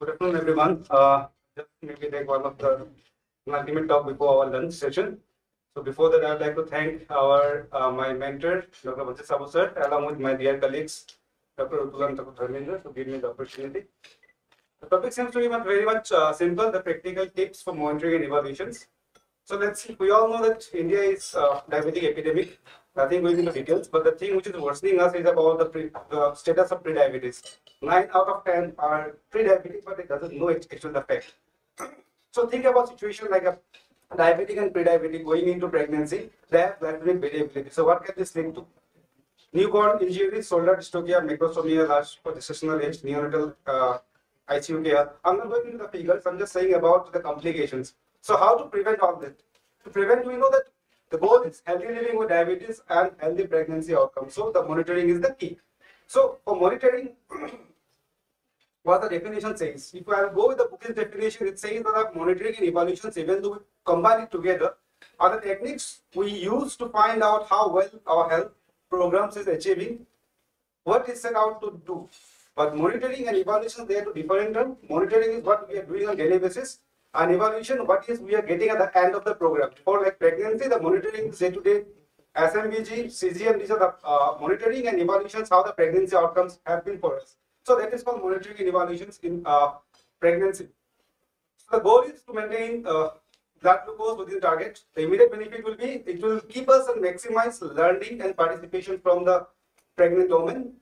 Good afternoon, everyone. Uh, just maybe take one of the ultimate talk before our lunch session. So before that, I'd like to thank our uh, my mentor, Dr. Banshi Saboo sir, along with my dear colleagues, Dr. Utulan Dr. Dharmendra, to give me the opportunity. The topic seems to be very much uh, simple, the practical tips for monitoring and evaluations. So let's see, we all know that India is uh, diabetic epidemic. Nothing going into details, but the thing which is worsening us is about the, pre, the status of pre-diabetes. Nine out of ten are pre-diabetic, but it doesn't know its actual effect. So think about situation like a diabetic and pre-diabetic going into pregnancy, they have glycemic variability. So what can this lead to? Newborn injuries, shoulder dystocia, macrosomia, large gestational age, neonatal uh, ICU care. I'm not going into the figures, I'm just saying about the complications. So how to prevent all this? To prevent, we know that the is healthy living with diabetes and healthy pregnancy outcomes. So the monitoring is the key. So for monitoring, what the definition says. If I go with the book's definition, it says that monitoring and evaluations, even though we combine it together, are the techniques we use to find out how well our health programs is achieving what is set out to do. But monitoring and evaluation, they are two different terms. Monitoring is what we are doing on daily basis, and evaluation, what is we are getting at the end of the program. For like pregnancy, the monitoring say day to day. SMBG, CGM, these are the uh, monitoring and evaluations how the pregnancy outcomes have been for us. So that is called monitoring and evaluations in uh, pregnancy. So the goal is to maintain uh, blood glucose within target. The immediate benefit will be it will keep us and maximize learning and participation from the pregnant woman.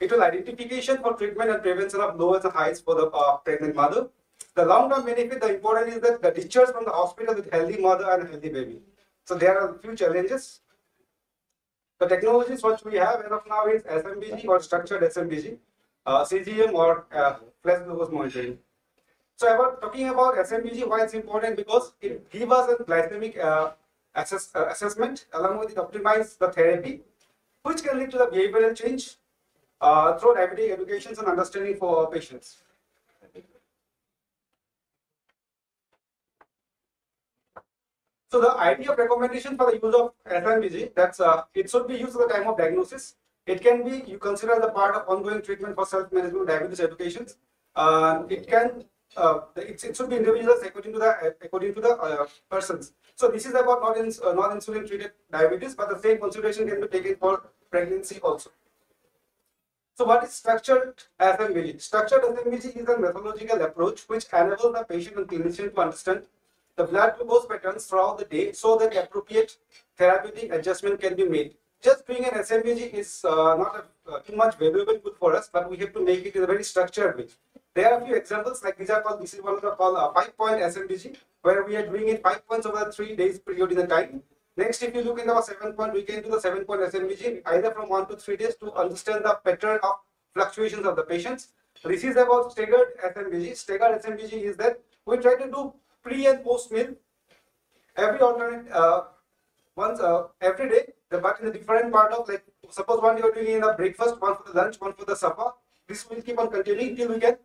It will identification for treatment and prevention of lows and highs for the uh, pregnant mother. The long-term benefit, the important is that the discharge from the hospital with healthy mother and healthy baby. So there are a few challenges. The technologies which we have as of now is SMBG or structured SMBG, uh, CGM or uh, flash glucose monitoring. So about talking about SMBG, why it's important because it gives us a glycemic uh, assess, uh, assessment along with it optimize the therapy, which can lead to the behavioral change uh, through diabetic education and understanding for patients. So the idea of recommendation for the use of SMBG, that's uh, it should be used at the time of diagnosis. It can be you consider a part of ongoing treatment for self-management diabetes education. Uh, it can uh, it, it should be individuals according to the according to the uh, persons. So this is about not in, uh, non-insulin treated diabetes, but the same consideration can be taken for pregnancy also. So what is structured SMBG? Structured SMBG is a methodological approach which enables the patient and clinician to understand the blood glucose patterns throughout the day so that appropriate therapeutic adjustment can be made. Just doing an SMBG is uh, not a, uh, too much valuable good for us, but we have to make it in a very structured way. There are a few examples like these are called, this is one of the called a five point SMBG where we are doing it five points over three days period in the time. Next, if you look in our seven point, we can do the seven point SMBG either from one to three days to understand the pattern of fluctuations of the patients. This is about staggered SMBG. Staggered SMBG is that we try to do pre and post meal every alternate uh, once uh, every day, but in a different part of like suppose one you are doing in the breakfast, one for the lunch, one for the supper. This will keep on continuing till we can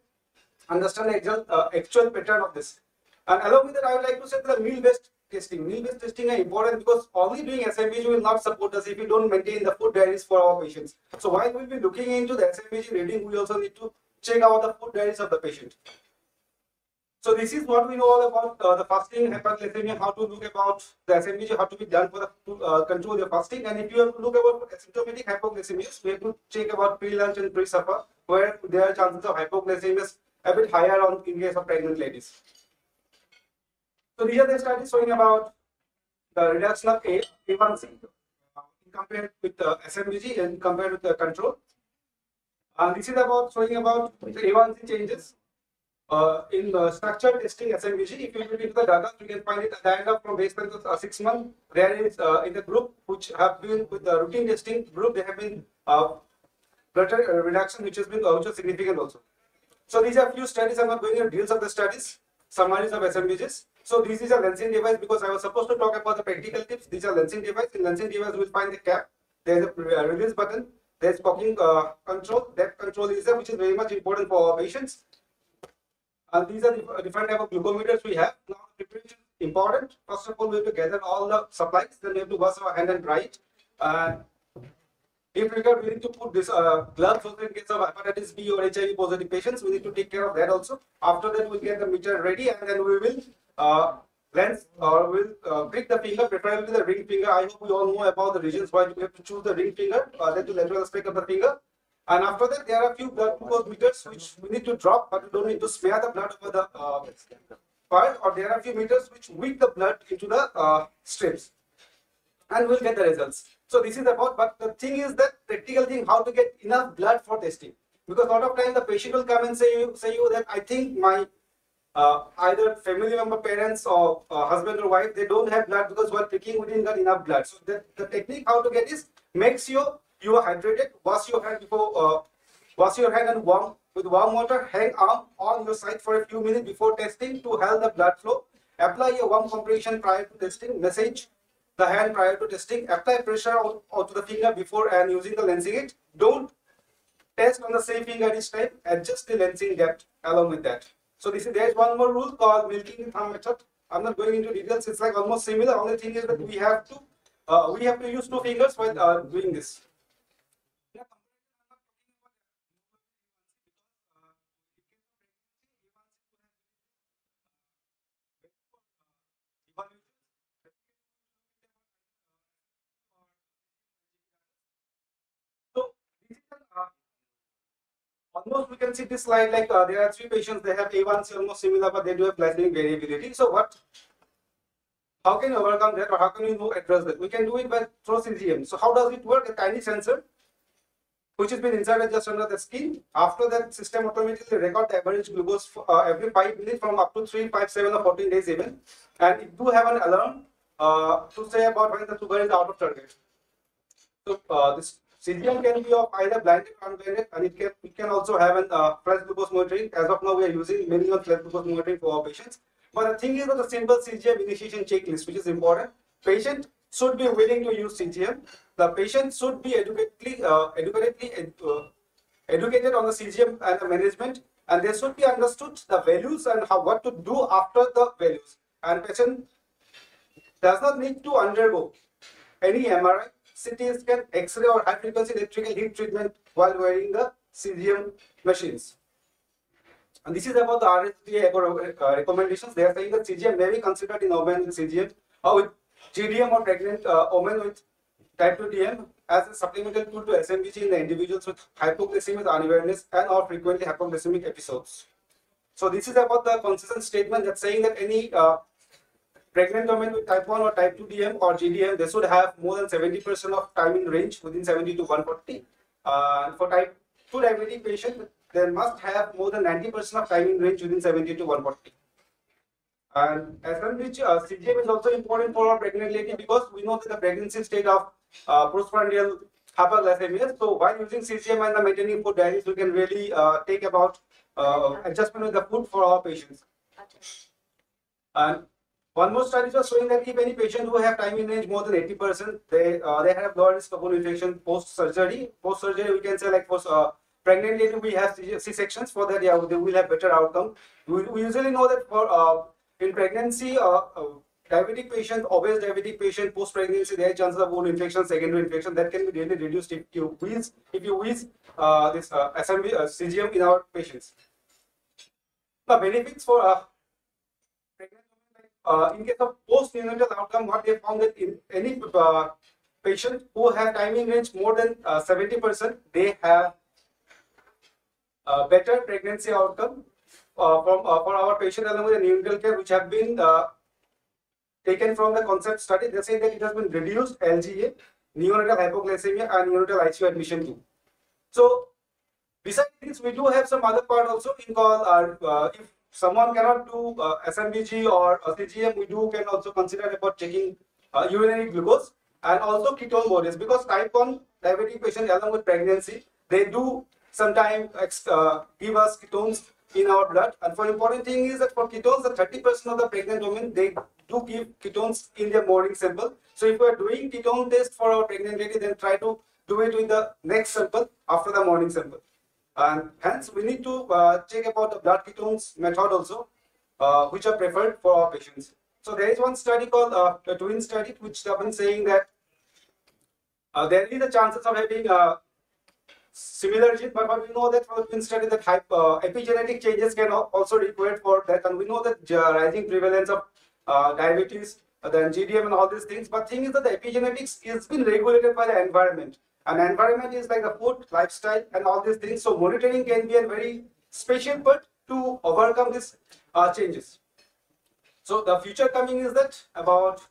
understand the actual, uh, actual pattern of this. And along with that, I would like to say the meal-based testing. Meal-based testing are important because only doing SMBG will not support us if we don't maintain the food diaries for our patients. So while we'll be looking into the SMBG reading, we also need to check out the food diaries of the patient. So this is what we know all about uh, the fasting, hyperglycemia, how to look about the SMBG, how to be done for the to uh, control the fasting. And if you have to look about asymptomatic hypoglycemia, we have to check about pre-lunch and pre-supper, where there are chances of hypoglycemia a bit higher on in case of pregnant ladies. So these are the studies showing about the reduction of A, A1C uh, compared with the SMBG and compared with the control. And this is about showing about the A1C changes uh, in the structured testing SMBG, if you look into the data, you can find it at the end of from baseline to uh, six months. There is uh, in the group which have been with the routine testing group, there have been uh, blood uh, reduction which has been also significant also. So these are few studies. I'm not going into details of the studies. Summaries of SMBGs. So this is a lancing device because I was supposed to talk about the practical tips. These are lancing device. In lancing device, you will find the cap. There is a uh, release button. There is cocking uh, control. Depth control is there, which is very much important for our patients. And these are the different type of glucometers we have. Now, preparation is important. First of all, we have to gather all the supplies. Then we have to wash our hand and dry it. Uh, If required, we need to put this uh, gloves also in case of hepatitis B or HIV positive patients. We need to take care of that also. After that, we'll get the meter ready and then we will uh, lens or we'll uh, prick the finger, preferably the ring finger. I hope we all know about the reasons why we have to choose the ring finger, uh, then to lateral aspect of the finger. And after that, there are a few blood glucose meters which we need to drop, but we don't need to spare the blood over the uh, part. Or there are a few meters which wick the blood into the uh, strips, and we'll get the results. So this is about, but the thing is that practical thing, how to get enough blood for testing. Because a lot of times the patient will come and say you, say you that I think my uh, either family member, parents, or uh, husband or wife, they don't have blood because while pricking we didn't get enough blood. So the, the technique how to get is makes sure you are hydrated, wash your hand before, uh, wash your hand and warm with warm water, hang arm on your side for a few minutes before testing to help the blood flow. Apply a warm compression prior to testing. Message the hand prior to testing. Apply pressure onto the finger before and using the lancing it. Don't test on the same finger each time. Adjust the lancing depth along with that. So this is there is one more rule called milking thumb method. I'm not going into details. It's like almost similar. Only thing is that we have to uh, we have to use two fingers while uh, doing this. Almost we can see this slide like uh, there are three patients they have A1C almost similar but they do have glycemic variability. So what how can you overcome that or how can you address that? We can do it by CGM. So how does it work? A tiny sensor which has been inserted just under the skin. After that system automatically record the average glucose for, uh, every 5 minutes from up to 3, 5, 7 or 14 days even. And it do have an alarm uh, to say about when the sugar is out of target. So uh, this CGM can be of either blinded or unblinded, and it can it can also have an uh, flash glucose monitoring. As of now, we are using mainly on flash glucose monitoring for our patients. But the thing is that the simple CGM initiation checklist, which is important, patient should be willing to use CGM. The patient should be educatedly, uh, educatedly uh, educated on the CGM and the management, and they should be understood the values and how what to do after the values. And patient does not need to undergo any MRI CT scan, X-ray or high frequency electrical heat treatment while wearing the CGM machines. And this is about the RSDA uh, recommendations. They are saying that CGM may be considered in women with CGM or with GDM or pregnant uh, women with type 2 DM as a supplemental tool to SMBG in the individuals with hypoglycemic unawareness and or frequently hypoglycemic episodes. So this is about the consistent statement that's saying that any uh, Pregnant women with type 1 or type 2 DM or GDM, they should have more than 70% of time in range within 70 to 140. Uh, for type 2 diabetic patient, they must have more than 90% of time in range within 70 to 140. And SMBG, uh, CGM is also important for our pregnant lady because we know that the pregnancy state of uh, postprandial hyperglycemia. So while using CGM and the maintaining food diaries, we can really uh, take about uh, adjustment with the food for our patients. And one more study was showing that if any patient who have time in range more than 80%, they uh, they have lower risk of infection post surgery. Post surgery, we can say like post uh, pregnant lady, we have C sections for that. Yeah, they will have better outcome. We, we usually know that for uh, in pregnancy, uh, uh, diabetic patient, obese diabetic patient, post pregnancy, their chances of bone infection, secondary infection, that can be really reduced if you use if you use uh, this uh, uh, CGM in our patients. The benefits for uh, uh, in case of post-neonatal outcome, what they found that in any uh, patient who have time in range more than 70%, uh, they have uh, better pregnancy outcome uh, from for our patient along with the neonatal care, which have been taken from the CONCEPTT study. They say that it has been reduced LGA, neonatal hypoglycemia, and neonatal ICU admission too. So, besides this, we do have some other part also in call uh, if someone cannot do uh, SMBG or CGM, we do can also consider about checking uh, urinary glucose and also ketone bodies because type 1 diabetic patient along with pregnancy, they do sometimes uh, give us ketones in our blood. And for important thing is that for ketones, the 30% of the pregnant women, they do give ketones in their morning sample. So if we are doing ketone test for our pregnant lady, then try to do it in the next sample after the morning sample. And hence, we need to uh, check about the blood ketones method also, uh, which are preferred for our patients. So there is one study called uh, the twin study, which have been saying that Uh, there is a chances of having a similar gene, but we know that the twin study that hype, uh, epigenetic changes can al- also required for that, and we know that uh, rising prevalence of uh, diabetes, uh, then GDM and all these things. But thing is that the epigenetics is been regulated by the environment, and environment is like the food, lifestyle, and all these things. So monitoring can be a very special, part to overcome these uh, changes. So the future coming is that about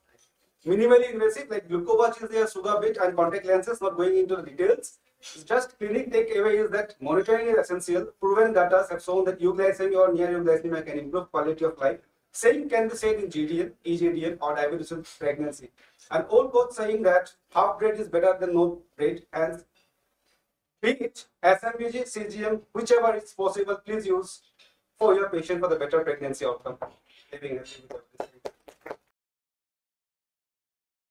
minimally invasive like GlucoWatch is there, SugarBEAT and contact lenses, not going into the details. Just clinic takeaway is that monitoring is essential. Proven data have shown that euglycemia or near euglycemia can improve quality of life. Same can be said in GDM, EGDM or diabetes pregnancy. And old quote saying that half bread is better than no bread and be it SMBG, CGM, whichever is possible, please use for your patient for the better pregnancy outcome.